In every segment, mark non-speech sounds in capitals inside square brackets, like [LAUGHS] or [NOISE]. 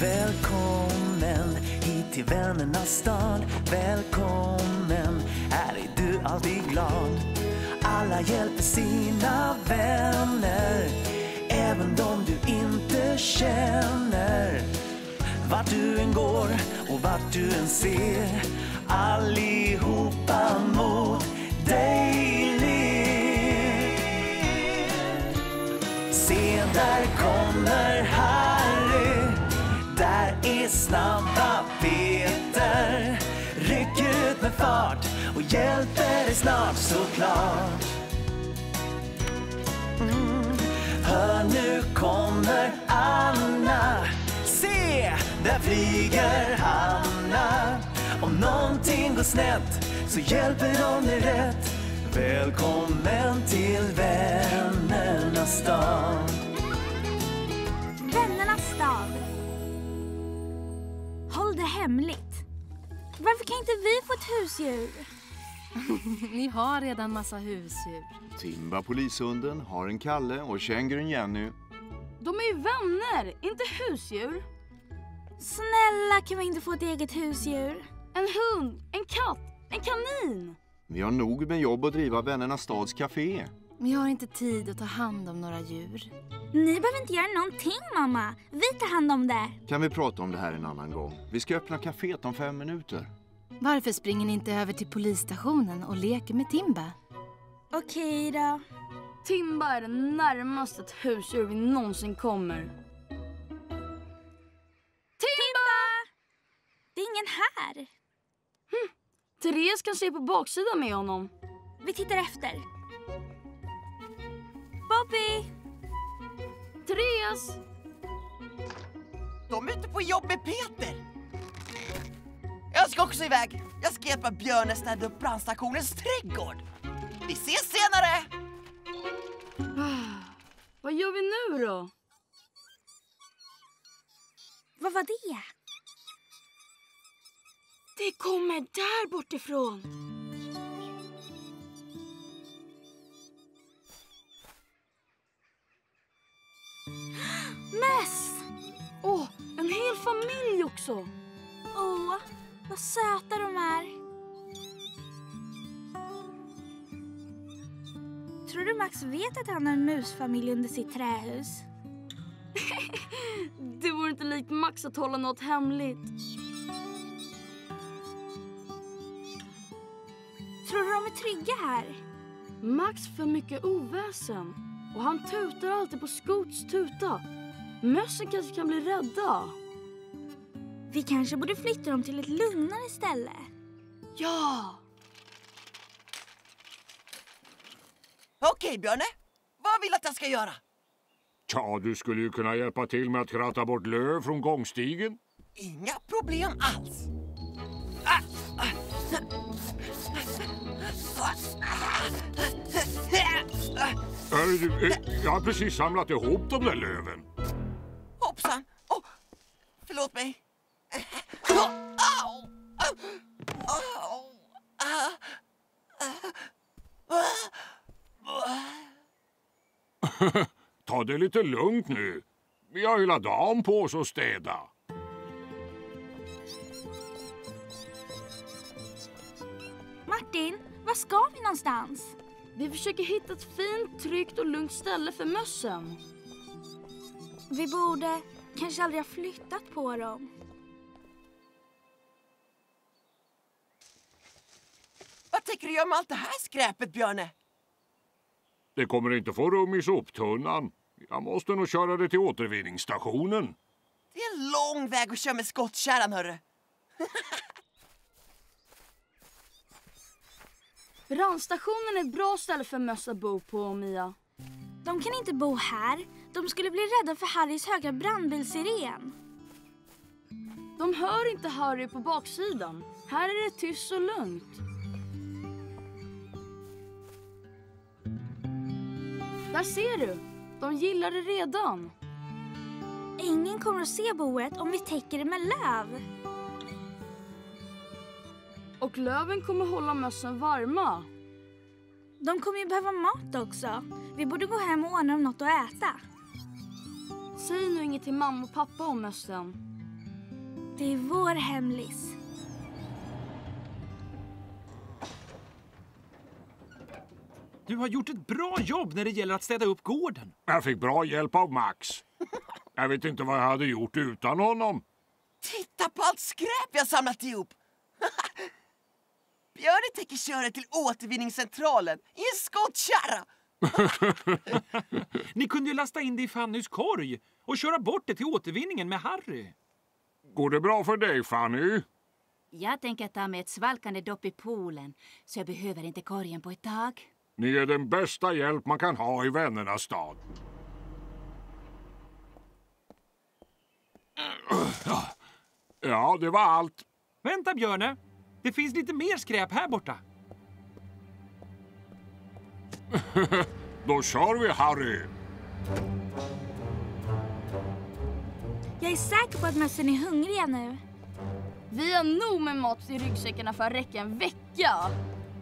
Välkommen hit till vännernas stad. Välkommen, här är du alltid glad. Alla hjälper sina vänner, även de du inte känner. Vart du än går och vart du än ser, allihopa mot dig ler. Se, där kommer snabba Peter. Rycker ut med fart och hjälper dig snart såklart. Mm. Hör, nu kommer Anna. Se, där flyger Hanna. Om någonting går snett så hjälper de dig rätt. Välkommen till vännernas stad. Vännernas stad. Håll det hemligt. Varför kan inte vi få ett husdjur? [LAUGHS] Ni har redan massa husdjur. Timba polishunden har en Kalle och kängurun Jenny. De är ju vänner, inte husdjur. Snälla kan vi inte få ett eget husdjur? En hund, en katt, en kanin. Vi har nog med jobb att driva Vännernas stads café. Vi har inte tid att ta hand om några djur. Ni behöver inte göra någonting mamma. Vi tar hand om det. Kan vi prata om det här en annan gång? Vi ska öppna kaféet om fem minuter. Varför springer ni inte över till polisstationen och leker med Timba? Okej då. Timba är det närmaste ett husdjur vi någonsin kommer. Timba! Det är ingen här. Therese kan se på baksidan med honom. Vi tittar efter. Bobby! Therese! De är ute på jobb med Peter. Jag ska också iväg. Jag ska hjälpa Björne städa upp brandstationens trädgård. Vi ses senare! Vad gör vi nu då? Vad var det? Det kommer där bortifrån. Möss! Åh, en hel familj också. Åh, vad söta de är. Tror du Max vet att han har en musfamilj under sitt trähus? [LAUGHS] Det vore inte likt Max att hålla något hemligt. Tror du de är trygga här? Max för mycket oväsen och han tutar alltid på Scoots tuta. Mössen kanske kan bli rädda. Vi kanske borde flytta dem till ett lugnare ställe. Ja! Okej Björne, vad vill att jag ska göra? Ja, du skulle ju kunna hjälpa till med att kratta bort löv från gångstigen. Inga problem alls. Jag har precis samlat ihop de där löven. Ta det lite lugnt nu. Vi har hela dagen på oss att städa. Martin, var ska vi någonstans? Vi försöker hitta ett fint, tryggt och lugnt ställe för mössen. Vi borde kanske aldrig ha flyttat på dem. Vad tänker du göra med allt det här skräpet Björne? Det kommer inte få rum i soptunnan. Jag måste nog köra det till återvinningsstationen. Det är en lång väg att köra med skottkärran hörru. [LAUGHS] Brandstationen är ett bra ställe för möss att bo på, Mia. De kan inte bo här. De skulle bli rädda för Harrys höga brandbilsiren. De hör inte Harry på baksidan. Här är det tyst och lugnt. Där ser du! De gillar det redan. Ingen kommer att se boet om vi täcker det med löv. Och löven kommer hålla mössen varma. De kommer ju behöva mat också. Vi borde gå hem och ordna dem något att äta. Säg nu inget till mamma och pappa om mössen. Det är vår hemlis. Du har gjort ett bra jobb när det gäller att städa upp gården. Jag fick bra hjälp av Max. Jag vet inte vad jag hade gjort utan honom. Titta på allt skräp jag samlat ihop! [LAUGHS] Björne tänker köra till återvinningscentralen i en skottkärra. [LAUGHS] Ni kunde ju lasta in det i Fannys korg och köra bort det till återvinningen med Harry. Går det bra för dig, Fanny? Jag tänker ta med ett svalkande dopp i poolen, så jag behöver inte korgen på ett tag. Ni är den bästa hjälp man kan ha i vännernas stad. Ja, det var allt. Vänta, Björne. Det finns lite mer skräp här borta. [LAUGHS] Då kör vi, Harry. Jag är säker på att mössen är hungriga nu. Vi har nog med mat i ryggsäckarna för att räcka en vecka.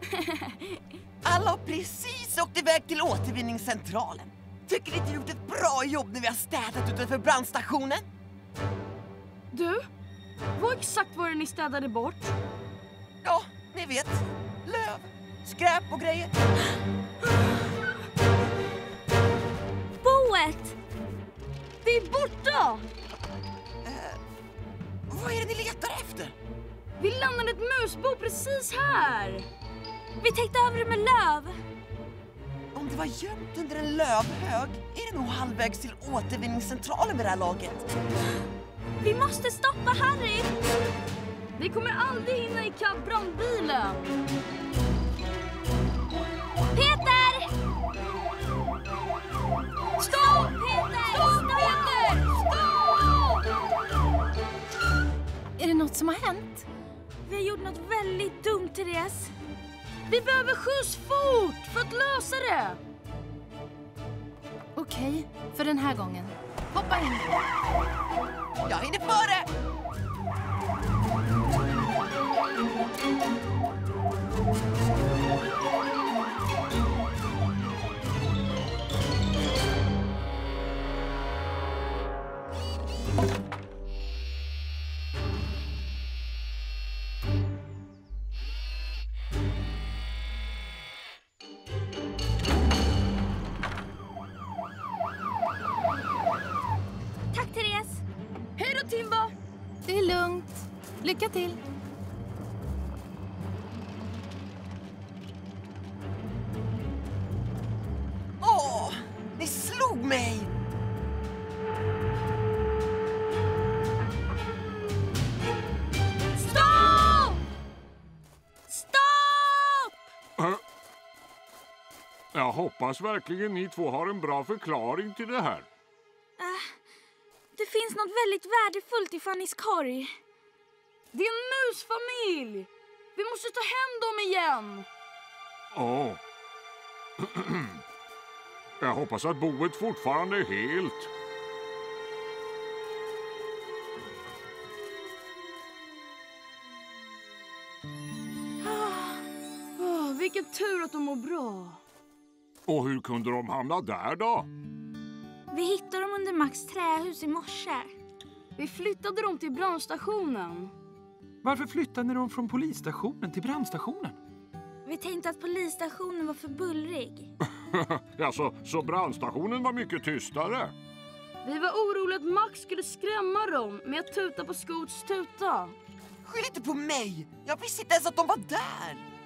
[LAUGHS] Alla har precis åkt iväg till återvinningscentralen. Tycker ni inte gjort ett bra jobb när vi har städat utanför brandstationen? Du, vad exakt var det ni städade bort? Ja, ni vet. Löv, skräp och grejer. Boet! Det är borta! Vad är det ni letar efter? Vi lämnade ett musbo precis här. Vi täckte över det med löv. Om det var gömt under en lövhög är det nog halvvägs till återvinningscentralen vid det här laget. Vi måste stoppa Harry! Vi kommer aldrig hinna ikapp brandbilen. Peter! Stopp! Peter! Stopp! Peter! Stopp! Är det något som har hänt? Vi har gjort något väldigt dumt, Therese. Vi behöver skjuts fort för att lösa det. Okej, för den här gången. Hoppa in. Jag hinner före! Tack, hoppas verkligen ni två har en bra förklaring till det här. Det finns något väldigt värdefullt i Fannys korg. Det är en musfamilj. Vi måste ta hem dem igen. Åh. [CLEARS THROAT] Jag hoppas att boet fortfarande är helt. Åh, vilken tur att de mår bra. Och hur kunde de hamna där då? Vi hittade dem under Max trähus i morse. Vi flyttade dem till brandstationen. Varför flyttade ni dem från polisstationen till brandstationen? Vi tänkte att polisstationen var för bullrig. [LAUGHS] Alltså, så brandstationen var mycket tystare? Vi var oroliga att Max skulle skrämma dem med att tuta på Scoots tuta. Skyll inte på mig! Jag visste inte ens att de var där!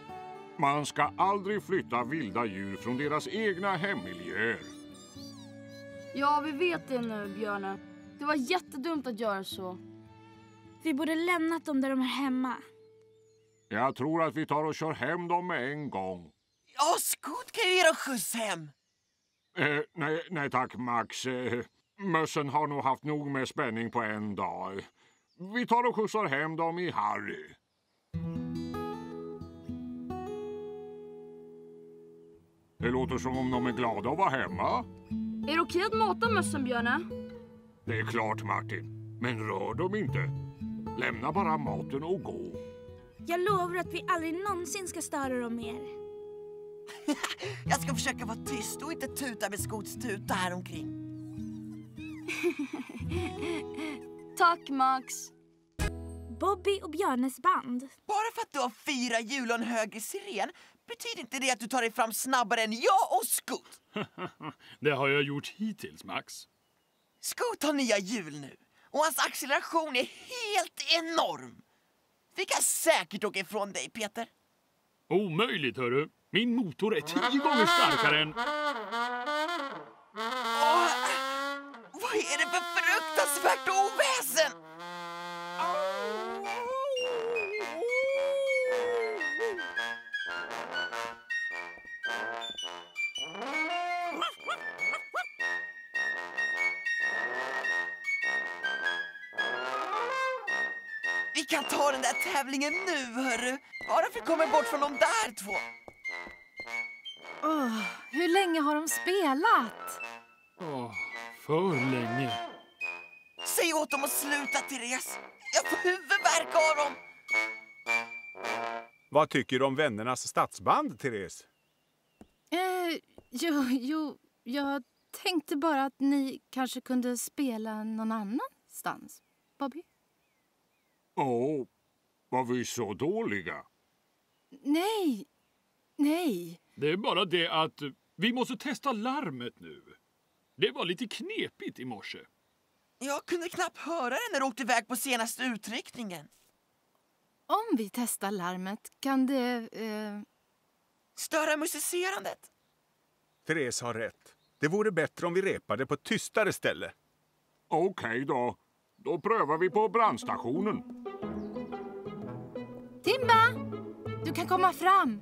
Man ska aldrig flytta vilda djur från deras egna hemmiljöer. Ja, vi vet det nu, Björne. Det var jättedumt att göra så. Vi borde lämnat dem där de är hemma. Jag tror att vi tar och kör hem dem med en gång. Ja, Scoot kan ju ge dem skjuts hem! Eh, nej, nej tack Max. Eh, mössen har nog haft nog med spänning på en dag. Vi tar och skjutsar hem dem i Harry. Det låter som om de är glada att vara hemma. Är det okej att mata mössen, Björne? Det är klart Martin. Men rör dem inte. Lämna bara maten och gå. Jag lovar att vi aldrig någonsin ska störa dem mer. [LAUGHS] Jag ska försöka vara tyst och inte tuta med Scoots tuta här omkring. [LAUGHS] Tack, Max. Bobby och Björnes band. Bara för att du har fyra hjul och en högre siren betyder inte det att du tar dig fram snabbare än jag och Scoot. [LAUGHS] Det har jag gjort hittills, Max. Scoot har nya hjul nu och hans acceleration är helt enorm. Vi kan säkert åka ifrån dig, Peter. Omöjligt, hörru. Min motor är tio gånger starkare än... Åh, vad är det för fruktansvärt oväsen? Kan ta den där tävlingen nu, hörru. Bara för att komma bort från de där två. Åh, hur länge har de spelat? Åh, för länge. Säg åt dem att sluta, Therese. Jag får huvudvärk av dem. Vad tycker du om vännernas stadsband, Therese? Eh, jo, jo, jag tänkte bara att ni kanske kunde spela någon annanstans. Bobby? Åh, var vi så dåliga? Nej, nej. Det är bara det att vi måste testa larmet nu. Det var lite knepigt i morse. Jag kunde knappt höra den när du åkte iväg på senaste utryckningen. Om vi testar larmet kan det... Eh... Störa musicerandet. Therese har rätt. Det vore bättre om vi repade på ett tystare ställe. Okej då. Då prövar vi på brandstationen. Timba! Du kan komma fram.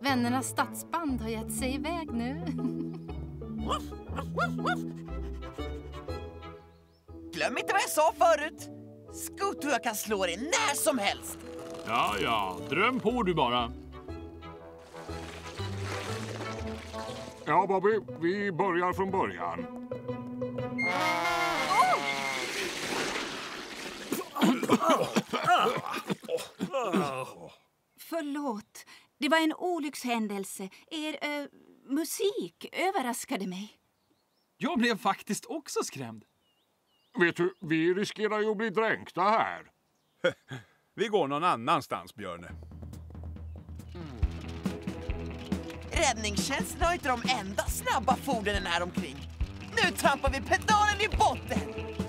Vännernas stadsband har gett sig iväg nu. Glöm inte vad jag sa förut. Scoot och jag kan slå dig när som helst. Ja, ja, dröm på du bara. Ja, Bobby, vi börjar från början. Förlåt. Det var en olyckshändelse. Er eh, musik överraskade mig. Jag blev faktiskt också skrämd. Vet du, vi riskerar ju att bli dränkta här. [LAUGHS] Vi går någon annanstans, Björne. Räddningstjänsten har inte de enda snabba fordonen här omkring. Nu trampar vi pedalen i botten!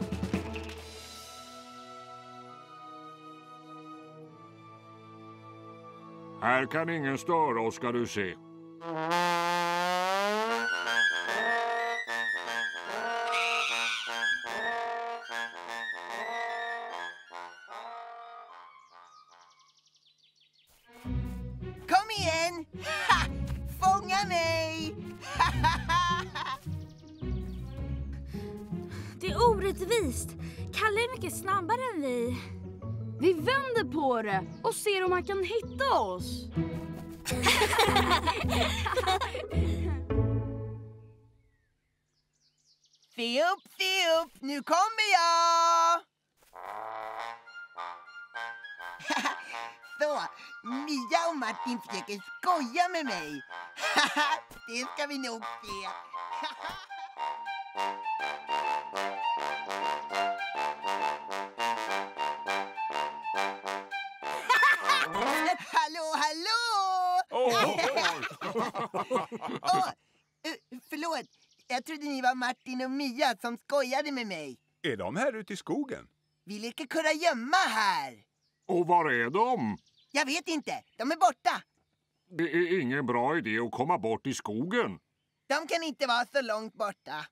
Här kan ingen störa oss ska du se. På det och ser om han kan hitta oss. [LAUGHS] Se upp, se upp, nu kommer jag! [LAUGHS] Så, Mia och Martin försöker skoja med mig. [LAUGHS] Det ska vi nog se. Åh, eh, förlåt, jag trodde ni var Martin och Mia som skojade med mig. Är de här ute i skogen? Vi leker kurragömma här. Och var är de? Jag vet inte, de är borta. Det är ingen bra idé att komma bort i skogen. De kan inte vara så långt borta.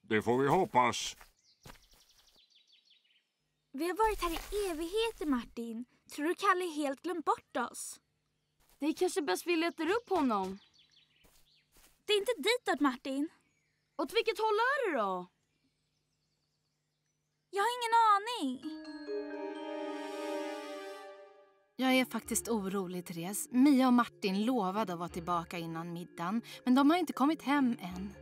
Det får vi hoppas. Vi har varit här i evigheter, Martin. Tror du Kalle helt glömt bort oss? Det är kanske bäst vi letar upp honom. Det är inte ditåt, Martin. Åt vilket håll är det då? Jag har ingen aning. Jag är faktiskt orolig, Therese. Mia och Martin lovade att vara tillbaka innan middagen, men de har inte kommit hem än.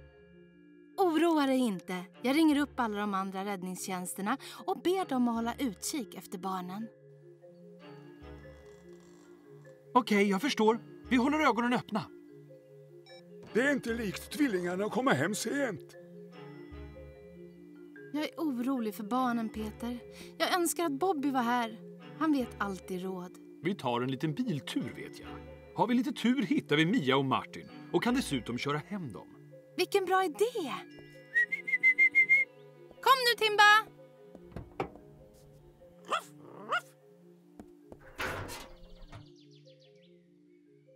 Oroa dig inte. Jag ringer upp alla de andra räddningstjänsterna och ber dem att hålla utkik efter barnen. Okej, jag förstår. Vi håller ögonen öppna. Det är inte likt tvillingarna att komma hem sent. Jag är orolig för barnen, Peter. Jag önskar att Bobby var här. Han vet alltid råd. Vi tar en liten biltur vet jag. Har vi lite tur hittar vi Mia och Martin och kan dessutom köra hem dem. Vilken bra idé! Kom nu Timba!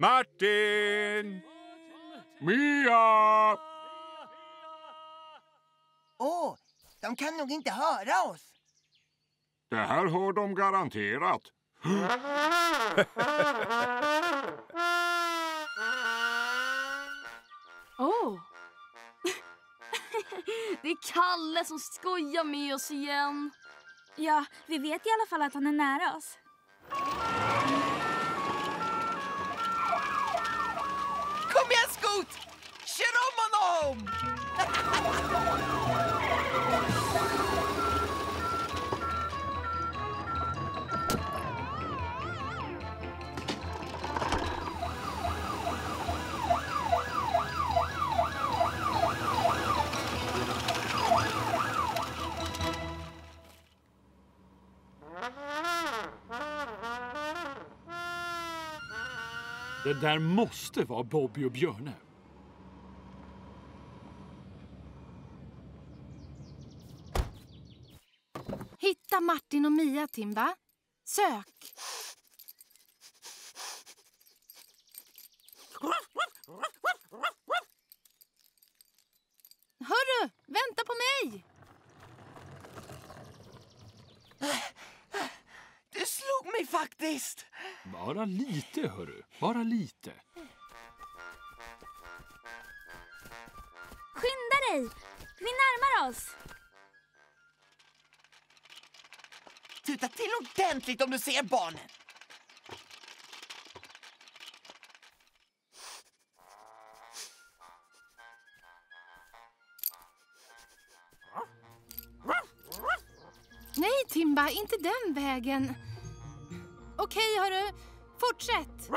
Martin! Mia! Åh, de kan nog inte höra oss. Det här hör de garanterat. Åh! [LAUGHS] det är Kalle som skojar med oss igen. Ja, vi vet i alla fall att han är nära oss. Kom igen Det där måste vara Bobby och Björne. Hitta Martin och Mia, Timba. Sök! Hörru, vänta på mig! Du slog mig faktiskt! Bara lite, hörru. Bara lite. Skynda dig! Vi närmar oss. Tuta till ordentligt om du ser barnen. Nej, Timba, inte den vägen. Okej, hörru. Fortsätt.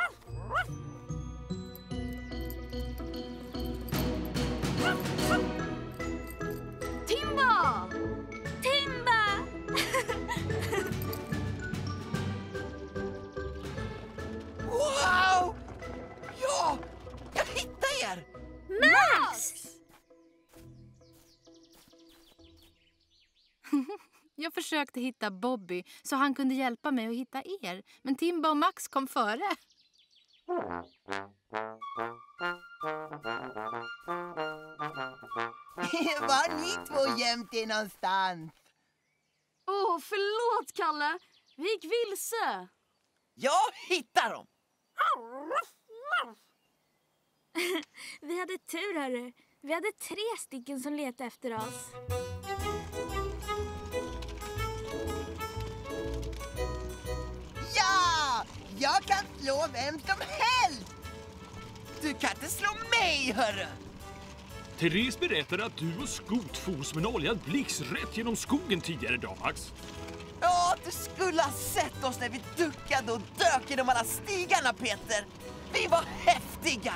Jag försökte hitta Bobby så han kunde hjälpa mig att hitta er. Men Timba och Max kom före. [LAUGHS] Var ni två gömt er någonstans? Åh, förlåt Kalle. Vi gick vilse. Jag hittar dem! [LAUGHS] Vi hade tur, hörru. Vi hade tre stycken som letade efter oss. Jag kan slå vem som helst! Du kan inte slå mig, hörru! Therese berättade att du och Skot for som en oljad blixt rätt genom skogen tidigare idag, Max. Ja, du skulle ha sett oss när vi duckade och dök genom alla stigarna, Peter! Vi var häftiga!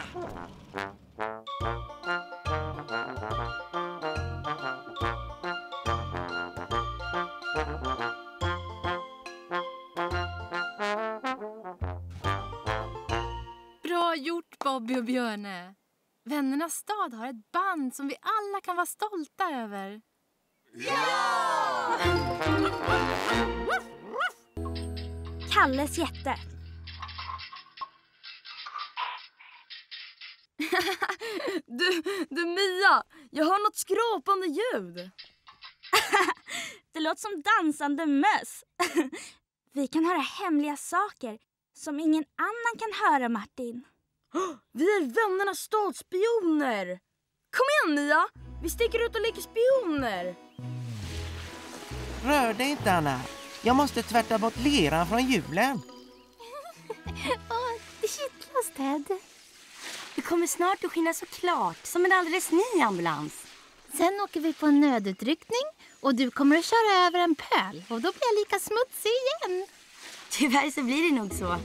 Bobby och Björne. Vännernas stad har ett band som vi alla kan vara stolta över. Ja! Kalles jätte. [LAUGHS] Du, du Mia, jag hör något skrapande ljud. [LAUGHS] Det låter som dansande möss. [LAUGHS] Vi kan höra hemliga saker som ingen annan kan höra, Martin. [GASPS] Vi är vännernas stadsspioner. Kom igen Mia, vi sticker ut och leker spioner. Rör dig inte, Anna. Jag måste tvätta bort leran från hjulen. [LAUGHS] Åh, det kittlas, Ted. Det kommer snart att skina så klart, som en alldeles ny ambulans. Sen åker vi på en nödutryckning och du kommer att köra över en pöl och då blir jag lika smutsig igen. Tyvärr så blir det nog så.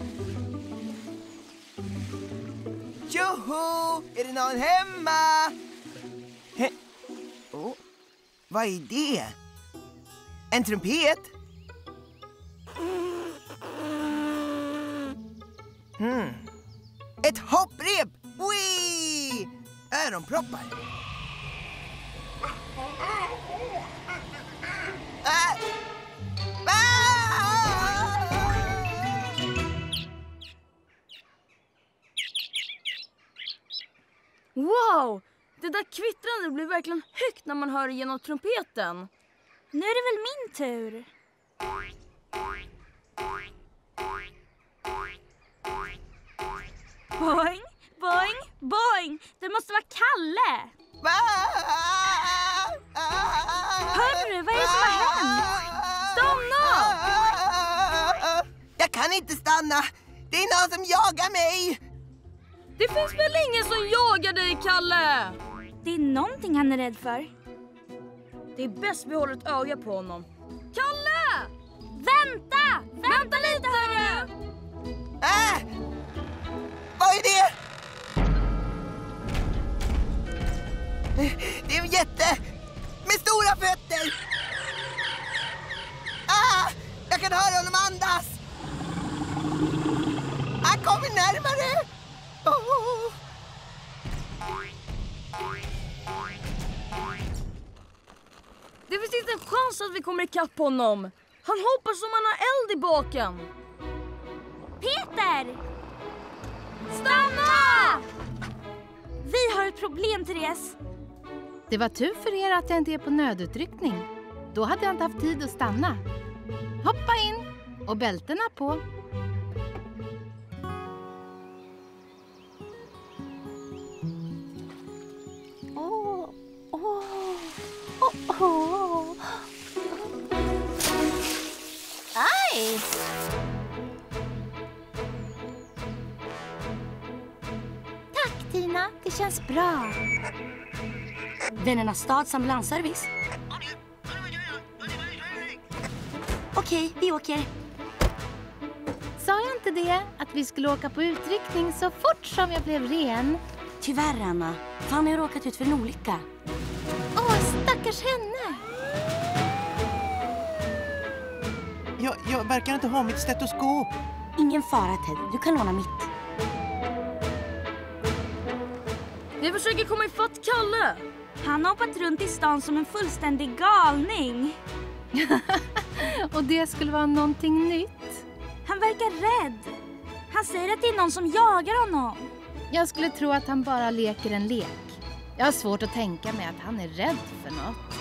Joho! Är det någon hemma? He oh. Vad är det? En trumpet? Hmm. Ett hopprep! Wee! Öronproppar. Ah! Ah! Wow! Det där kvittrandet blir verkligen högt när man hör det genom trumpeten. Nu är det väl min tur. Boing, boing, boing! Det måste vara Kalle! Hörru, vad är det som har hänt? Stanna! Jag kan inte stanna! Det är någon som jagar mig! Det finns väl ingen som jagar dig, Kalle? Det är någonting han är rädd för. Det är bäst vi håller ett öga på honom. Kalle! Vänta! Vänta lite hörru! Äh! Vad är det? Det är en jätte med stora fötter! Ah! Jag kan höra honom andas! Han kommer närmare! Oh! Det finns inte en chans att vi kommer ikapp honom. Han hoppar som han har eld i baken. Peter! Stanna! Vi har ett problem, Therese. Det var tur för er att jag inte är på nödutryckning. Då hade jag inte haft tid att stanna. Hoppa in och bältena på. Det känns bra. Vännernas stads ambulansservice. Okej, vi åker. Sa jag inte det? Att vi skulle åka på utryckning så fort som jag blev ren? Tyvärr, Anna. Fanny har råkat ut för en olycka. Åh, stackars henne! Jag, jag verkar inte ha mitt stetoskop. Ingen fara, Ted. Du kan låna mitt. Vi försöker komma ifatt Kalle. Han har hoppat runt i stan som en fullständig galning. [LAUGHS] Och det skulle vara någonting nytt? Han verkar rädd. Han säger att det är någon som jagar honom. Jag skulle tro att han bara leker en lek. Jag har svårt att tänka mig att han är rädd för något.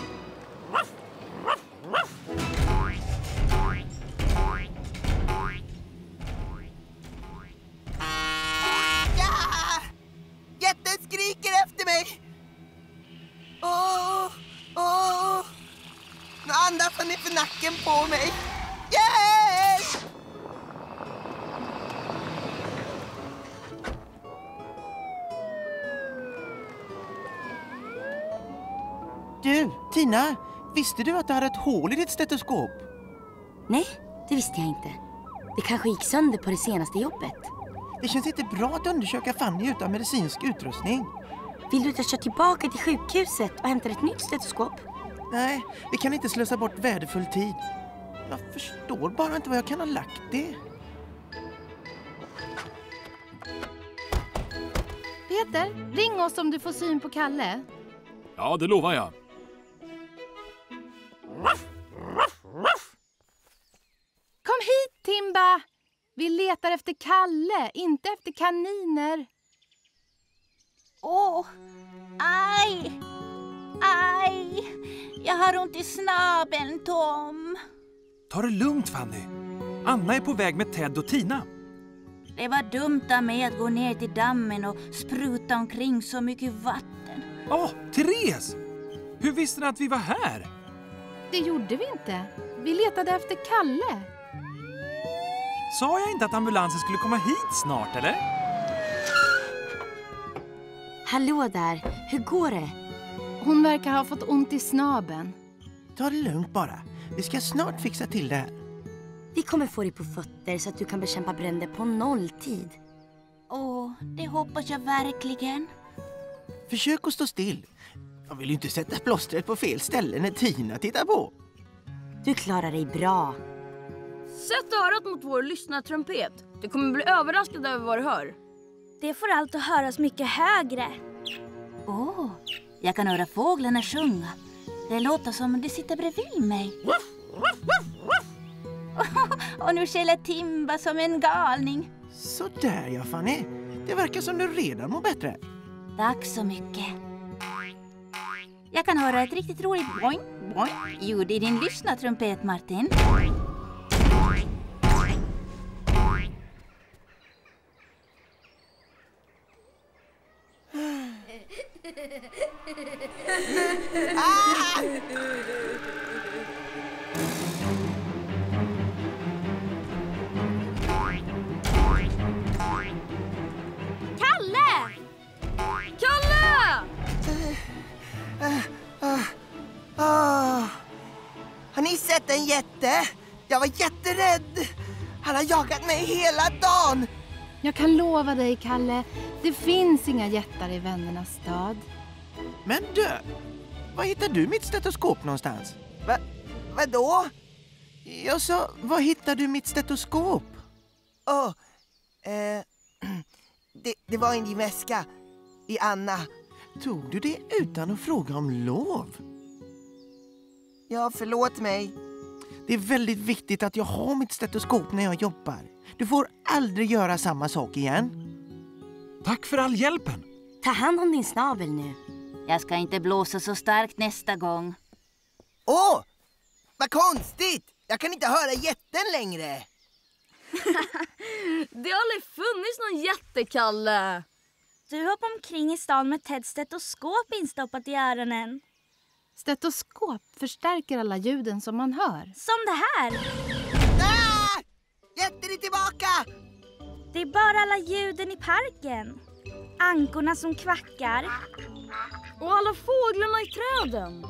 Visste du att du hade ett hål i ditt stetoskop? Nej, det visste jag inte. Det kanske gick sönder på det senaste jobbet. Det känns inte bra att undersöka Fanny utan medicinsk utrustning. Vill du att jag kör tillbaka till sjukhuset och hämtar ett nytt stetoskop? Nej, vi kan inte slösa bort värdefull tid. Jag förstår bara inte var jag kan ha lagt det. Peter, ring oss om du får syn på Kalle. Ja, det lovar jag. Kom hit, Timba! Vi letar efter Kalle, inte efter kaniner. Åh, aj, aj. Jag har ont i snabeln, Tom. Ta det lugnt, Fanny. Anna är på väg med Ted och Tina. Det var dumt av mig att gå ner till dammen och spruta omkring så mycket vatten. Åh, Therese! Hur visste ni att vi var här? Det gjorde vi inte. Vi letade efter Kalle. Sa jag inte att ambulansen skulle komma hit snart, eller? Hallå där, hur går det? Hon verkar ha fått ont i snaben. Ta det lugnt bara. Vi ska snart fixa till det här. Vi kommer få dig på fötter så att du kan bekämpa bränder på nolltid. Åh, det hoppas jag verkligen. Försök att stå still. Jag vill ju inte sätta plåstret på fel ställe när Tina tittar på. Du klarar dig bra. Sätt örat mot vår lyssnartrumpet. Du kommer bli överraskad över vad du hör. Det får allt att höras mycket högre. Åh, oh, jag kan höra fåglarna sjunga. Det låter som om de sitter bredvid mig. [LAUGHS] Och nu skäller Timba som en galning. Så där ja, Fanny. Det verkar som du redan mår bättre. Tack så mycket. Jag kan höra ett riktigt roligt boing, boing ljud i din lyssnartrumpet, Martin. Kalle! Kalle! Ah. Har ni sett en jätte? Jag var jätterädd. Han har jagat mig hela dagen. Jag kan lova dig, Kalle. Det finns inga jättar i vännernas stad. Men du, var hittar du mitt stetoskop någonstans? Va, vadå? Jag sa, var hittar du mitt stetoskop? Åh, oh, eh, [CLEARS THROAT] det, det var i din väska. I Anna. Tog du det utan att fråga om lov? Ja, förlåt mig. Det är väldigt viktigt att jag har mitt stetoskop när jag jobbar. Du får aldrig göra samma sak igen. Tack för all hjälpen. Ta hand om din snabel nu. Jag ska inte blåsa så starkt nästa gång. Åh! Vad konstigt! Jag kan inte höra jätten längre. [LAUGHS] Det har aldrig funnits någon jättekalle. Du hoppar omkring i stan med Teds stetoskop instoppat i öronen. Stetoskop förstärker alla ljuden som man hör. Som det här. Ah! Jätten är tillbaka! Det är bara alla ljuden i parken. Ankorna som kvackar. Och alla fåglarna i träden.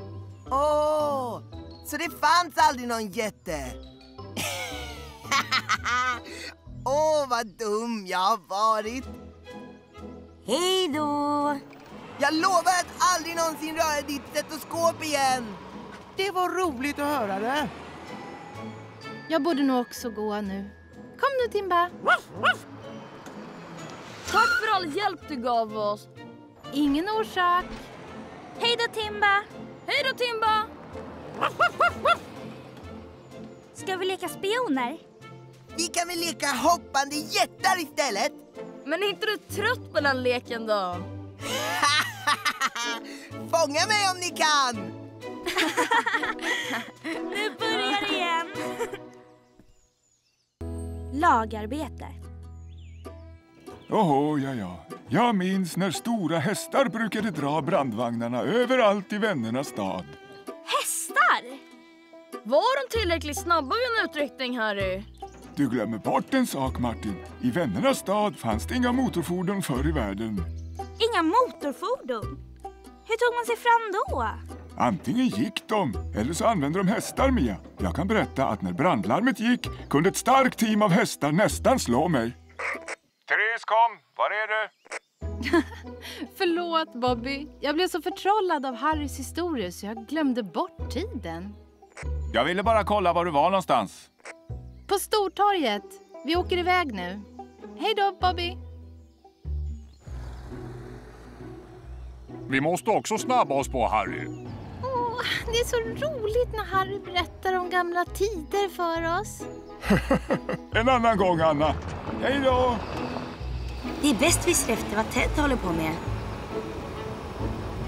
Åh, oh, så det fanns aldrig någon jätte? [LAUGHS] Åh, oh, vad dum jag har varit. Hej då! Jag lovar att aldrig någonsin röra ditt stetoskop igen. Det var roligt att höra det. Jag borde nog också gå nu. Kom nu, Timba. Tack för all hjälp du gav oss. Ingen orsak. Hej då, Timba. Hej då, Timba. Ska vi leka spioner? Vi kan väl leka hoppande jättar istället? Men är inte du trött på den leken då? [LAUGHS] Fånga mig om ni kan! [LAUGHS] nu börjar det igen. Lagarbete. Åh, ja, ja. Jag minns när stora hästar brukade dra brandvagnarna överallt i vännernas stad. Hästar? Var de tillräckligt snabba vid en utryckning, Harry? Du glömmer bort en sak, Martin. I vännernas stad fanns det inga motorfordon förr i världen. Inga motorfordon? Hur tog man sig fram då? Antingen gick de, eller så använde de hästar, Mia. Jag kan berätta att när brandlarmet gick kunde ett starkt team av hästar nästan slå mig. Therese kom, var är du? [LAUGHS] Förlåt Bobby. Jag blev så förtrollad av Harrys historier så jag glömde bort tiden. Jag ville bara kolla var du var någonstans. På Stortorget. Vi åker iväg nu. Hej då Bobby. Vi måste också snabba oss på Harry. Åh, det är så roligt när Harry berättar om gamla tider för oss. [LAUGHS] en annan gång, Anna. Hej då! Det är bäst vi ser efter vad Ted håller på med.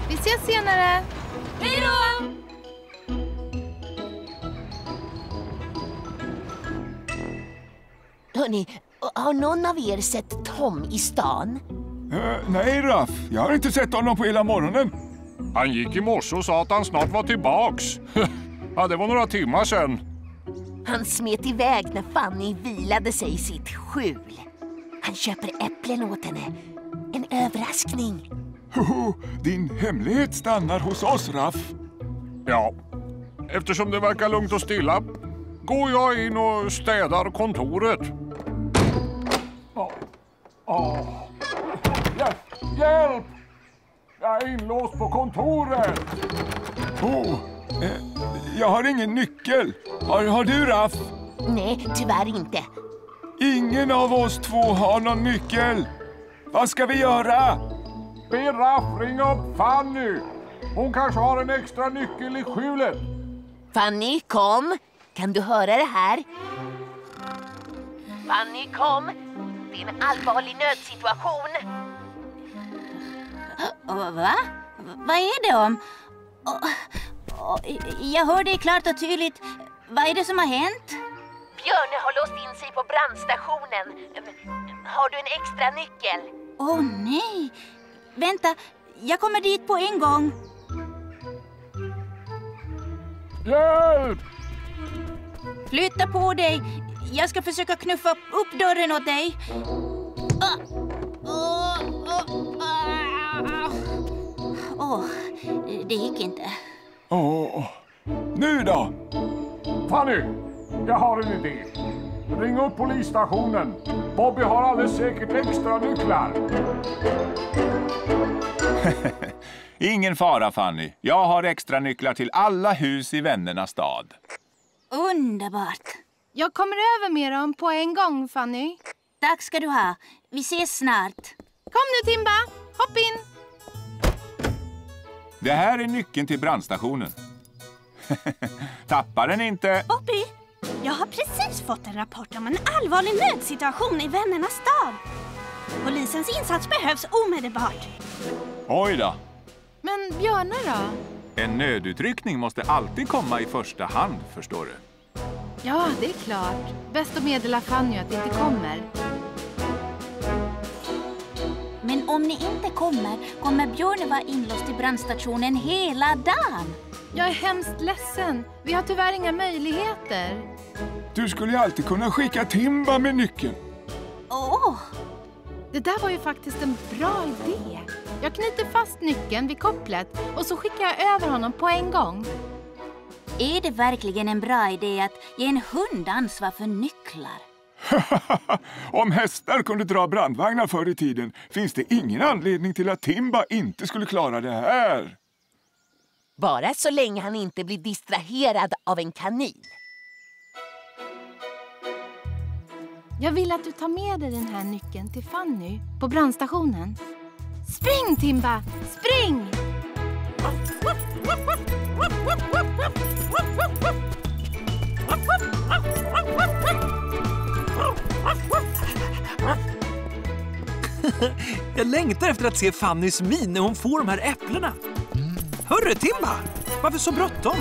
Vi ses senare. Hej då! Hörni, har någon av er sett Tom i stan? Uh, nej, Raff. Jag har inte sett honom på hela morgonen. Han gick i morse och sa att han snart var tillbaks. [LAUGHS] ja, det var några timmar sedan. Han smet iväg när Fanny vilade sig i sitt skjul. Han köper äpplen åt henne. En överraskning. Hoho, din hemlighet stannar hos oss, Raff. Ja, eftersom det verkar lugnt och stilla går jag in och städar kontoret. Oh. Oh. Hjälp! Hjälp! Jag är inlåst på kontoret. Oh, eh, jag har ingen nyckel. Har, har du, Raff? Nej, tyvärr inte. Ingen av oss två har någon nyckel. Vad ska vi göra? Be Raff ringa upp Fanny. Hon kanske har en extra nyckel i skjulet. Fanny, kom. Kan du höra det här? Fanny, kom. Det är en allvarlig nödsituation. Va? Vad är det om? Jag hör dig klart och tydligt. Vad är det som har hänt? Björne har låst in sig på brandstationen. Har du en extra nyckel? Åh nej! Vänta, jag kommer dit på en gång. Hjälp! Flytta på dig. Jag ska försöka knuffa upp dörren åt dig. Åh. Åh, det gick inte. Åh, nu då? Fanny, jag har en idé. Ring upp polisstationen. Bobby har alldeles säkert extra nycklar. [LAUGHS] Ingen fara Fanny. Jag har extra nycklar till alla hus i vännernas stad. Underbart. Jag kommer över med dem på en gång, Fanny. Tack ska du ha. Vi ses snart. Kom nu, Timba. Hopp in. Det här är nyckeln till brandstationen. [LAUGHS] Tappa den inte. Bobby, jag har precis fått en rapport om en allvarlig nödsituation i vännernas stad. Polisens insats behövs omedelbart. Oj då. Men Björne då? En nödutryckning måste alltid komma i första hand, förstår du. Ja, det är klart. Bäst att meddela Fanny att det inte kommer. Men om ni inte kommer, kommer Björn vara inlåst i brandstationen hela dagen. Jag är hemskt ledsen. Vi har tyvärr inga möjligheter. Du skulle ju alltid kunna skicka Timba med nyckeln. Åh! Det där var ju faktiskt en bra idé. Jag knyter fast nyckeln vid kopplet och så skickar jag över honom på en gång. Är det verkligen en bra idé att ge en hund ansvar för nycklar? [LAUGHS] Om hästar kunde dra brandvagnar förr i tiden finns det ingen anledning till att Timba inte skulle klara det här. Bara så länge han inte blir distraherad av en kanin. Jag vill att du tar med dig den här nyckeln till Fanny på brandstationen. Spring, Timba! Spring! [LAUGHS] Jag längtar efter att se Fannys min när hon får de här äpplena. Hörru Timba, varför så bråttom?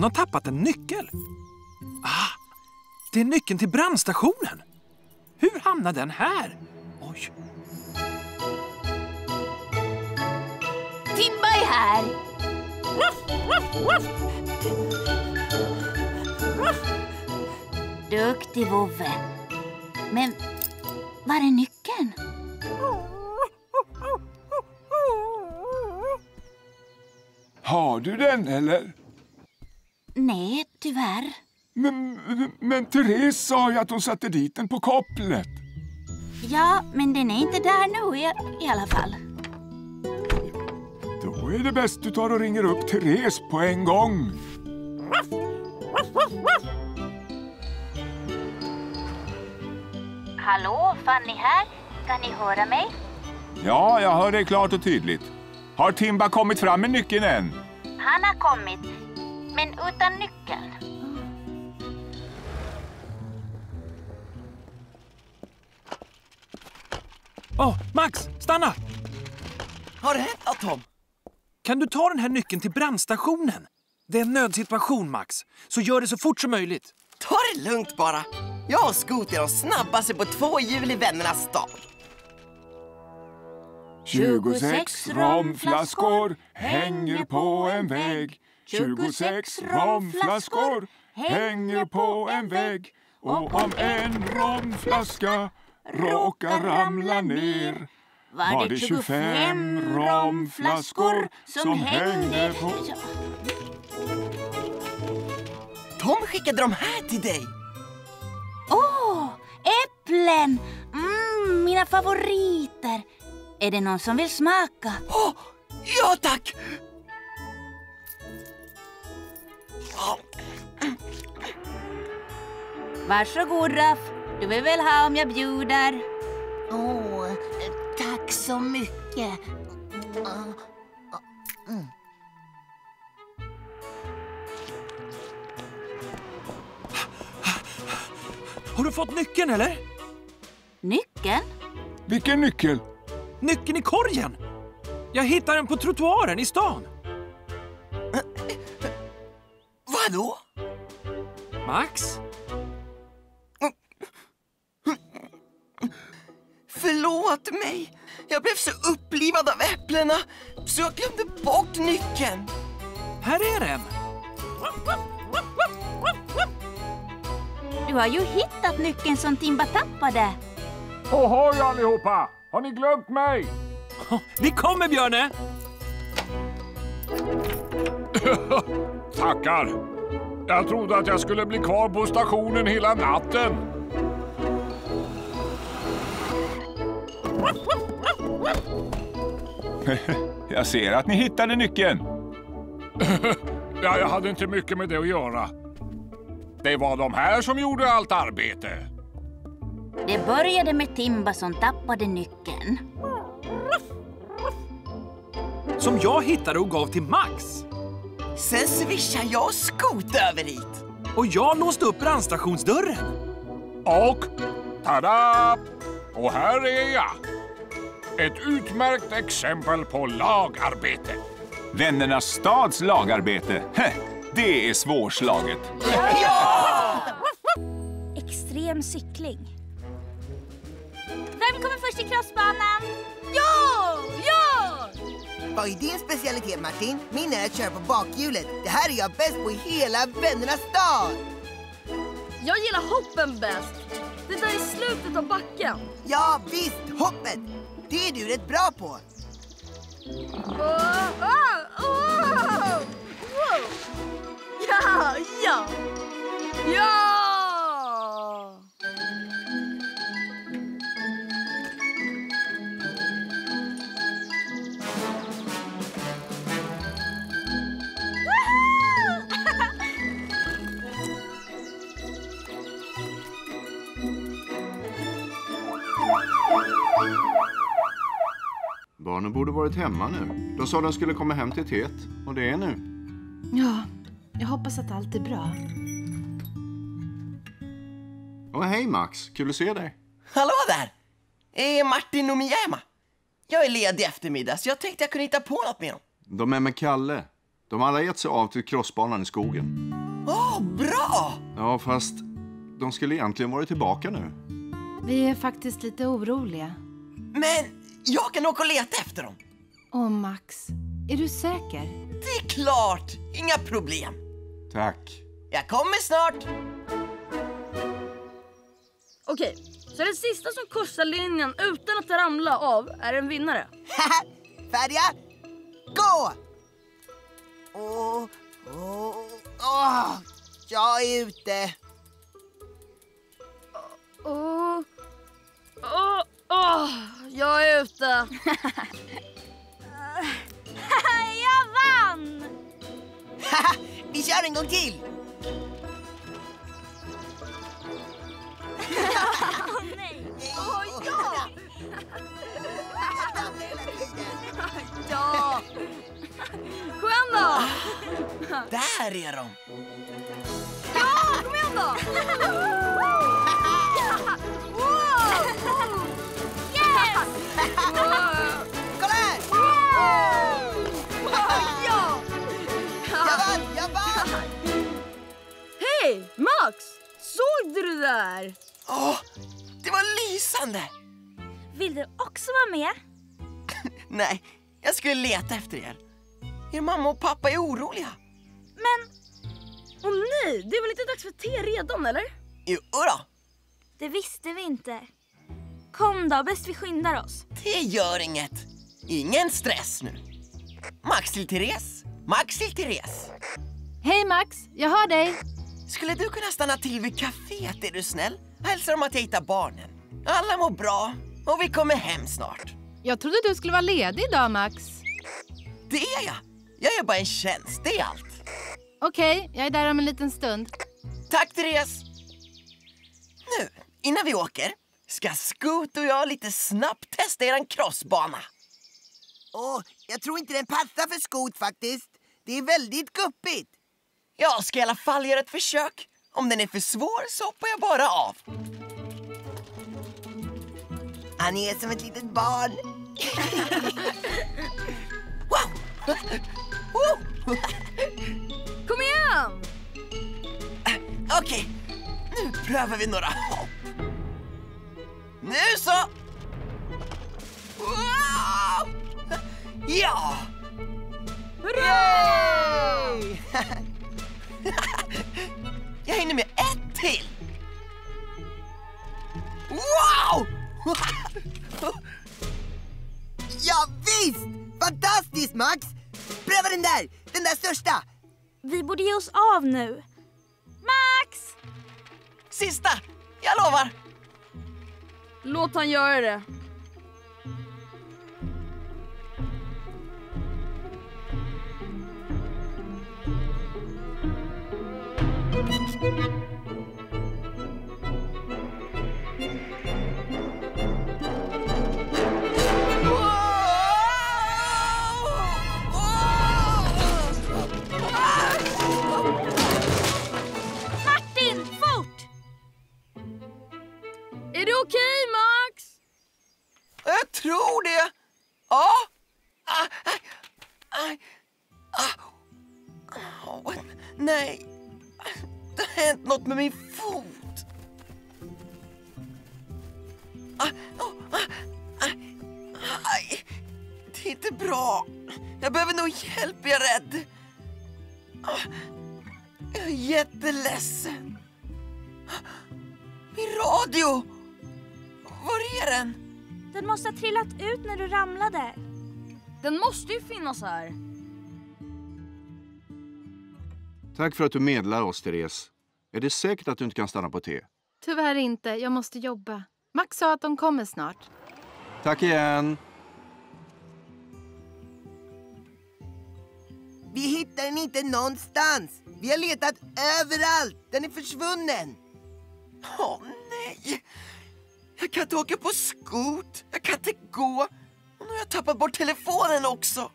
Någon har tappat en nyckel. Ah, det är nyckeln till brandstationen. Hur hamnade den här? Oj. Timba är här! Duktig vovve. Men var är nyckeln? Har du den eller? Nej, tyvärr. Men, men Therese sa ju att hon satte dit den på kopplet. Ja, men den är inte där nu i, i alla fall. Då är det bäst du tar och ringer upp Therese på en gång. Hallå, Fanny här. Kan ni höra mig? Ja, jag hör dig klart och tydligt. Har Timba kommit fram med nyckeln än? Han har kommit, men utan nyckeln. Åh, Max, stanna! Har det hänt något, Tom? Kan du ta den här nyckeln till brandstationen? Det är en nödsituation, Max. Så gör det så fort som möjligt. Ta det lugnt bara. Jag och Scoot är de snabbaste på två hjul i vännernas stad. 26 romflaskor hänger på en vägg 26 romflaskor hänger på en vägg Och om en romflaska råkar ramla ner var det 25 romflaskor som hängde på... Tom skickade de här till dig. äpplen! Mm, mina favoriter! Är det någon som vill smaka? Oh, ja, tack! Varsågod Raff. Du vill väl ha om jag bjuder? Åh, tack så mycket. Mm. Har du fått nyckeln eller? Nyckeln? Vilken nyckel? Nyckeln i korgen! Jag hittade den på trottoaren i stan. Vadå? Max? Förlåt mig! Jag blev så upplivad av äpplena så jag glömde bort nyckeln. Här är den! Du har ju hittat nyckeln som Timba tappade. Ohoj allihopa! Har ni glömt mig? Vi kommer Björne! [LAUGHS] Tackar. Jag trodde att jag skulle bli kvar på stationen hela natten. [LAUGHS] Jag ser att ni hittade nyckeln. [LAUGHS] ja, jag hade inte mycket med det att göra. Det var de här som gjorde allt arbete. Det började med Timba som tappade nyckeln. Som jag hittade och gav till Max. Sen swishade jag och Skot över hit. Och jag låste upp brandstationsdörren. Och tada! Och här är jag. Ett utmärkt exempel på lagarbete. Vännernas stads lagarbete. Heh, det är svårslaget. Extrem cykling. Vem kommer först till crossbanan? Ja! Ja! Vad är din specialitet Martin? Min är att köra på bakhjulet. Det här är jag bäst på i hela vännernas stad. Jag gillar hoppen bäst. Det där i slutet av backen. Ja, visst, hoppet. Det är du rätt bra på. Oh, oh, oh! Wow. Ja, ja! Ja! Barnen borde varit hemma nu. De sa de skulle komma hem till teet. Och det är nu. Ja, jag hoppas att allt är bra. Och hej Max, kul att se dig. Hallå där! Är Martin och Mia hemma? Jag är ledig eftermiddag så jag tänkte jag kunde hitta på något med dem. De är med Kalle. De har alla gett sig av till crossbanan i skogen. Åh, oh, bra! Ja, fast de skulle egentligen varit tillbaka nu. Vi är faktiskt lite oroliga. Men jag kan åka och leta efter dem. Åh, Max. Är du säker? Det är klart! Inga problem. Tack. Jag kommer snart. Okej, så den sista som korsar linjen utan att ramla av är en vinnare. [LAUGHS] Färdiga? Gå! Åh, åh, åh, jag är ute. Åh, åh, åh, jag är ute. [LAUGHS] jag vann! [LAUGHS] Vi kör en gång till! [LAUGHS] Åh oh, nej! Åh oh, ja! ja! Kom igen då! Där är de! Ja, kom igen då! Hej, Max! Såg du det där? Åh, det var lysande! Vill du också vara med? [LAUGHS] Nej, jag skulle leta efter er. Er mamma och pappa är oroliga. Men... Åh nej, det är väl inte dags för te redan eller? Jo då. Det visste vi inte. Kom då, bäst vi skyndar oss. Det gör inget. Ingen stress nu. Max till Therese. Max till Therese. Hej Max, jag hör dig. Skulle du kunna stanna till vid kaféet, är du snäll? Hälsa dem att jag hittar barnen. Alla mår bra och vi kommer hem snart. Jag trodde du skulle vara ledig idag, Max. Det är jag. Jag gör bara en tjänst, det är allt. Okej, jag är där om en liten stund. Tack, Therese. Nu, innan vi åker, ska Scoot och jag lite snabbt testa eran crossbana. Åh, jag tror inte den passar för skot faktiskt. Det är väldigt guppigt. Jag ska i alla fall göra ett försök. Om den är för svår så hoppar jag bara av. Han är som ett litet barn. [LAUGHS] Kom igen! Okej, nu prövar vi några hopp. Nu så! Wow! Ja! Hurray! [LAUGHS] Jag hinner med ett till! Wow! [LAUGHS] Ja, visst! Fantastiskt, Max! Pröva den där! Den där största! Vi borde ge oss av nu. Max! Sista! Jag lovar! Låt han göra det. Tack för att du medlar oss, Therese. Är det säkert att du inte kan stanna på te? Tyvärr inte, jag måste jobba. Max sa att de kommer snart. Tack igen. Vi hittar den inte någonstans. Vi har letat överallt. Den är försvunnen. Åh nej! Jag kan inte åka på skot, jag kan inte gå. Och nu har jag tappat bort telefonen också.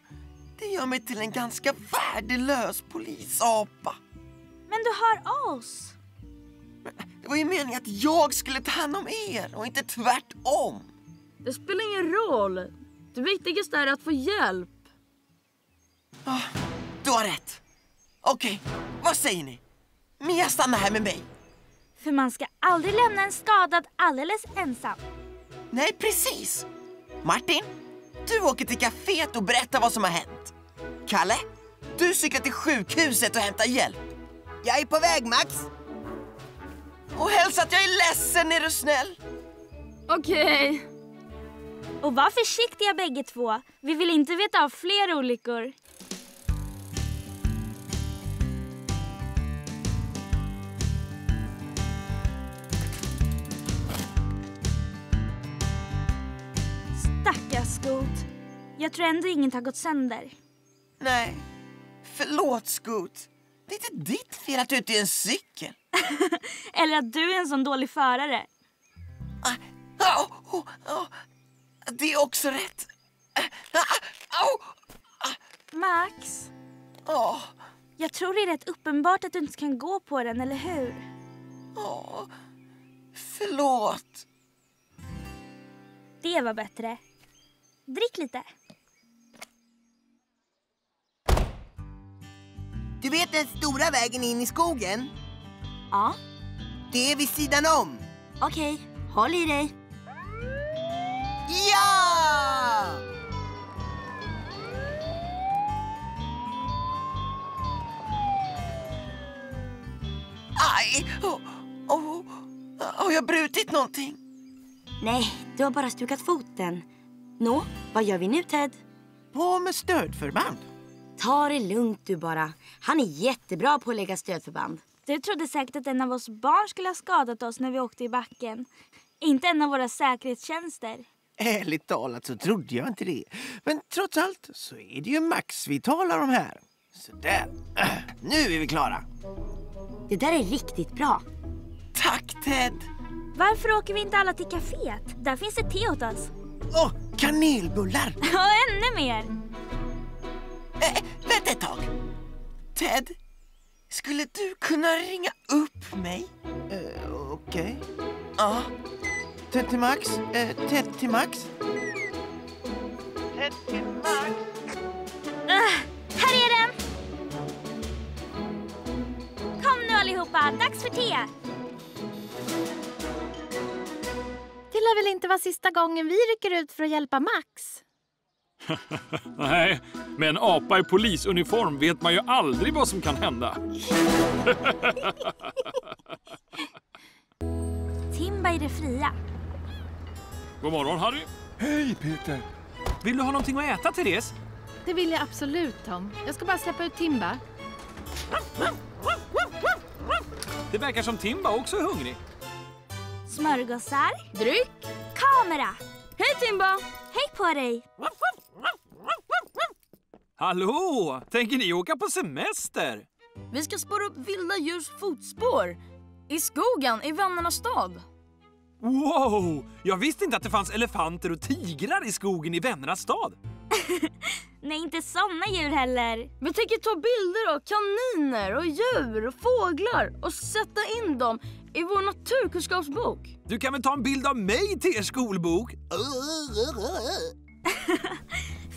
Det gör mig till en ganska värdelös polisapa. Men du har oss. Det var ju meningen att jag skulle ta hand om er och inte tvärtom. Det spelar ingen roll. Det viktigaste är att få hjälp. Du har rätt. Okej, vad säger ni? Mia stannar här med mig. För man ska aldrig lämna en skadad alldeles ensam. Nej, precis. Martin, du åker till kaféet och berättar vad som har hänt. Kalle, du cyklar till sjukhuset och hämtar hjälp. Jag är på väg, Max. Och hälsa att jag är ledsen, är du snäll? Okej. Och var försiktiga bägge två. Vi vill inte veta av fler olyckor. Scoot. Jag tror ändå inget har gått sönder. Nej, förlåt Scoot. Det är inte ditt fel att du inte är en cykel. [LAUGHS] Eller att du är en sån dålig förare. Oh, oh, oh. Det är också rätt. Max, Oh, jag tror det är rätt uppenbart att du inte kan gå på den, eller hur? oh. Förlåt. Det var bättre. Drick lite. Du vet den stora vägen in i skogen? Ja. Det är vid sidan om. Okej, håll i dig. Ja! Aj! Oh, oh. Har jag brutit någonting? Nej, du har bara stukat foten. Nå, vad gör vi nu Ted? På med stödförband. Ta det lugnt du bara. Han är jättebra på att lägga stödförband. Du trodde säkert att en av oss barn skulle ha skadat oss när vi åkte i backen. Inte en av våra säkerhetstjänster. Ärligt talat så trodde jag inte det. Men trots allt så är det ju Max vi talar om här. Så där. [CLEARS THROAT] Nu är vi klara. Det där är riktigt bra. Tack Ted! Varför åker vi inte alla till kaféet? Där finns det te åt oss. Åh, kanelbullar! Ja, ännu mer! Äh, vänta ett tag. Ted, skulle du kunna ringa upp mig? Uh, Okej. Ja. Ted till Max. Eh, Ted till Max. Ted till Max. Uh, här är den! Kom nu allihopa, dags för te! Det lär väl inte vara sista gången vi rycker ut för att hjälpa Max? [LAUGHS] Nej, med en apa i polisuniform vet man ju aldrig vad som kan hända. [LAUGHS] Timba i det fria. God morgon, Harry. Hej, Peter. Vill du ha någonting att äta, Therese? Det vill jag absolut, Tom. Jag ska bara släppa ut Timba. Det verkar som Timba också är hungrig. Smörgåsar. Dryck. Kamera. Hej Timba! Hej på dig! Hallå! Tänker ni åka på semester? Vi ska spåra upp vilda djurs fotspår. I skogen i vännernas stad. Wow! Jag visste inte att det fanns elefanter och tigrar i skogen i vännernas stad. Nej, inte såna djur heller. Vi tänker ta bilder av kaniner och djur och fåglar och sätta in dem i vår naturkunskapsbok. Du kan väl ta en bild av mig till er skolbok? [LAUGHS]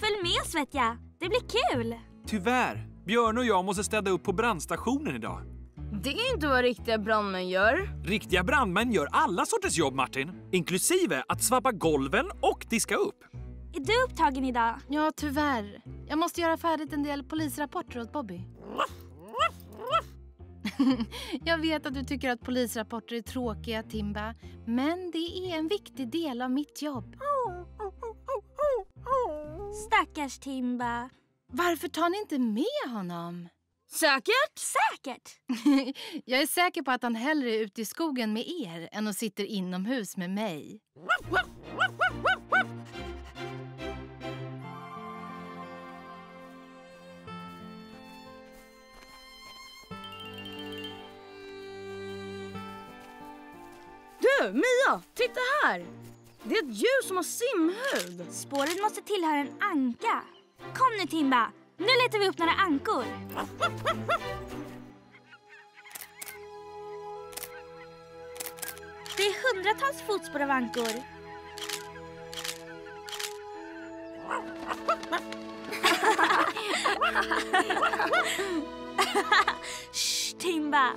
Följ med Svetja, det blir kul. Tyvärr, Björn och jag måste städa upp på brandstationen idag. Det är inte vad riktiga brandmän gör. Riktiga brandmän gör alla sorters jobb, Martin. Inklusive att svabba golven och diska upp. Är du upptagen idag? Ja, tyvärr. Jag måste göra färdigt en del polisrapporter åt Bobby. [LAUGHS] Jag vet att du tycker att polisrapporter är tråkiga, Timba. Men det är en viktig del av mitt jobb. Stackars Timba. Varför tar ni inte med honom? Säkert? Säkert. [LAUGHS] Jag är säker på att han hellre är ute i skogen med er än att sitter inomhus med mig. Mia! Titta här! Det är ett djur som har simhud. Spåret måste tillhöra en anka. Kom nu Timba, nu letar vi upp några ankor. Det är hundratals fotspår av ankor. [LAUGHS] Shh. Timba!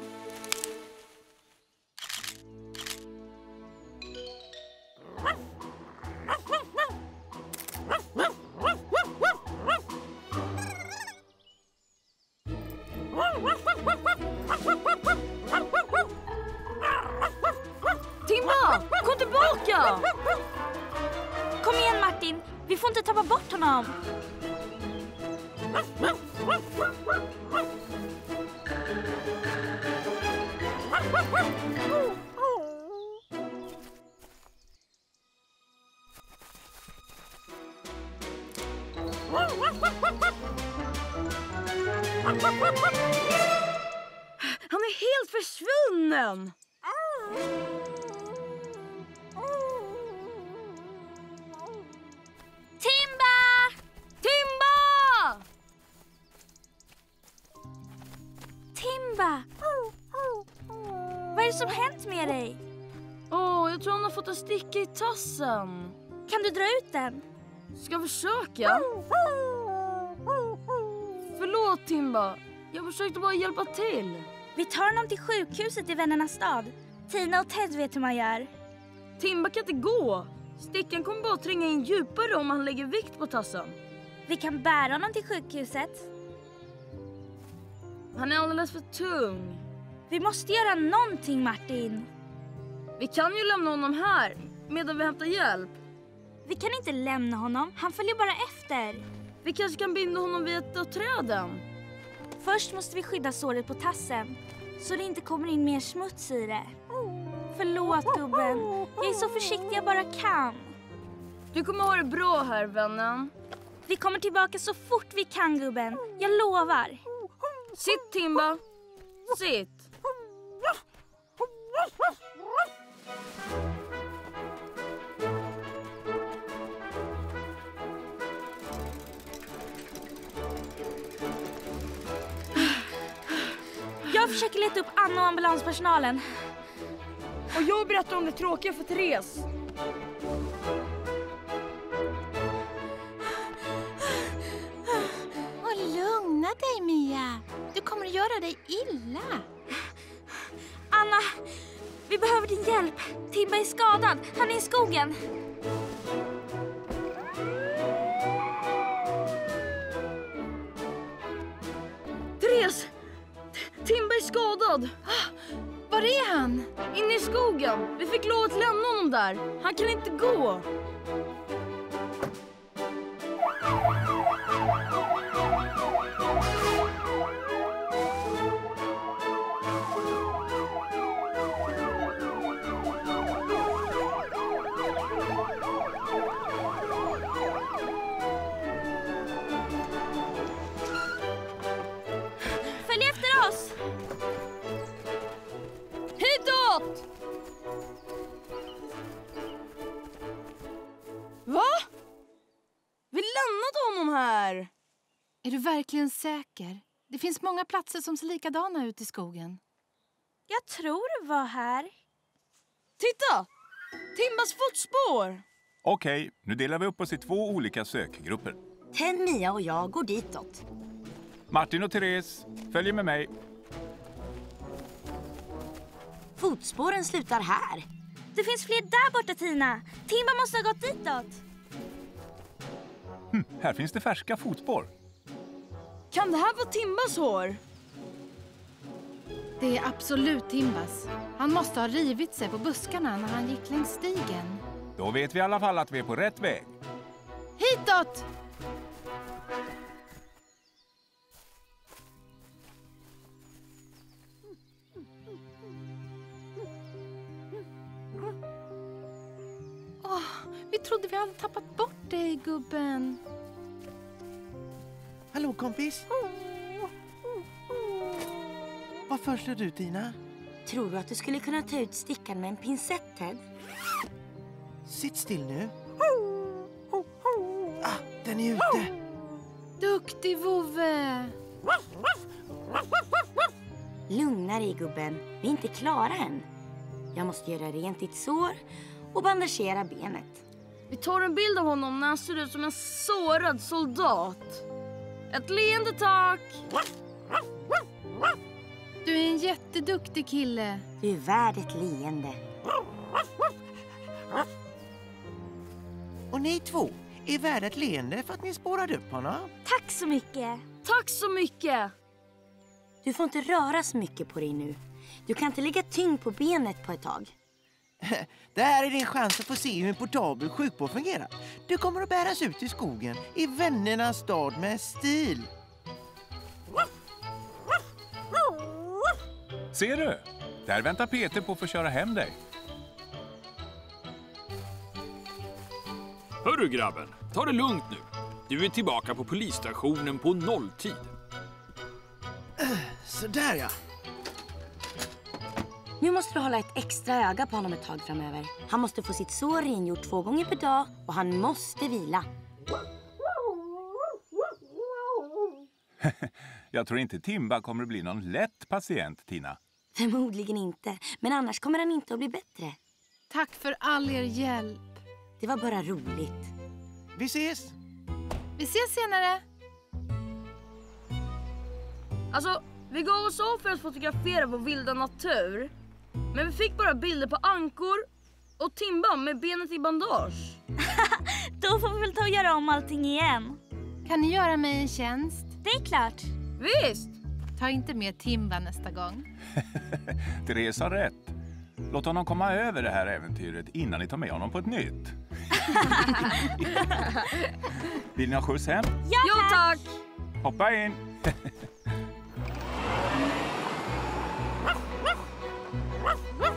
[LAUGHS] Kom igen Martin, vi får inte tappa bort honom. [LAUGHS] den? Ska försöka? Förlåt Timba. Jag försökte bara hjälpa till. Vi tar honom till sjukhuset i vännernas stad. Tina och Ted vet hur man gör. Timba kan inte gå. Stickan kommer bara tränga in djupare om han lägger vikt på tassen. Vi kan bära honom till sjukhuset. Han är alldeles för tung. Vi måste göra någonting Martin. Vi kan ju lämna honom här medan vi hämtar hjälp. Vi kan inte lämna honom, han följer bara efter. Vi kanske kan binda honom vid ett av träden. Först måste vi skydda såret på tassen så det inte kommer in mer smuts i det. Förlåt gubben. Jag är så försiktig jag bara kan. Du kommer ha det bra här vännen. Vi kommer tillbaka så fort vi kan gubben. Jag lovar. Sitt Timba. Sitt. Försöker leta upp Anna och ambulanspersonalen. Och jag berättar om det tråkiga för Therese. Och lugna dig Mia. Du kommer att göra dig illa. Anna, vi behöver din hjälp. Timba är skadad. Han är i skogen. Inne i skogen. Vi fick lov att lämna honom där. Han kan inte gå. Verkligen säker? Det finns många platser som ser likadana ut i skogen. Jag tror det var här. Titta! Timbas fotspår. Okej, nu delar vi upp oss i två olika sökgrupper. Ted, Mia och jag går ditåt. Martin och Therese följer med mig. Fotspåren slutar här. Det finns fler där borta Tina. Timba måste ha gått ditåt. Hm, här finns det färska fotspår. Kan det här vara Timbas hår? Det är absolut Timbas. Han måste ha rivit sig på buskarna när han gick längs stigen. Då vet vi i alla fall att vi är på rätt väg. Hitåt! Åh, vi trodde vi hade tappat bort dig, gubben. Hallå kompis. Vad föreslår du Tina? Tror du att du skulle kunna ta ut stickan med en pincett, Ted? Sitt still nu. Ah, den är ute. Duktig vovve! Lugna dig, gubben. Vi är inte klara än. Jag måste göra rent ditt sår och bandagera benet. Vi tar en bild av honom när han ser ut som en sårad soldat. Ett leende tack! Du är en jätteduktig kille. Du är värd ett leende. Och ni två är värda ett leende för att ni spårade upp honom. Tack så mycket. Tack så mycket! Du får inte röra så mycket på dig nu. Du kan inte lägga tyngd på benet på ett tag. [LAUGHS] Det här är din chans att få se hur en portabel sjukvård fungerar. Du kommer att bäras ut i skogen i vännernas stad med stil. Ser du? Där väntar Peter på att få köra hem dig. Hörru grabben, ta det lugnt nu. Du är tillbaka på polisstationen på nolltid. Sådär ja. Nu måste du hålla ett extra öga på honom ett tag framöver. Han måste få sitt sår rengjort två gånger per dag och han måste vila. [LAUGHS] Jag tror inte Timba kommer att bli någon lätt patient, Tina. Förmodligen inte, men annars kommer han inte att bli bättre. Tack för all er hjälp. Det var bara roligt. Vi ses! Vi ses senare. Alltså, vi gav oss av för att fotografera vår vilda natur. Men vi fick bara bilder på ankor och Timba med benet i bandage. [LAUGHS] Då får vi väl ta och göra om allting igen. Kan ni göra mig en tjänst? Det är klart. Visst! Ta inte med Timba nästa gång. [LAUGHS] Therese har rätt. Låt honom komma över det här äventyret innan ni tar med honom på ett nytt. [LAUGHS] Vill ni ha skjuts hem? Ja, Jo tack! Hoppa in! Woof, woof.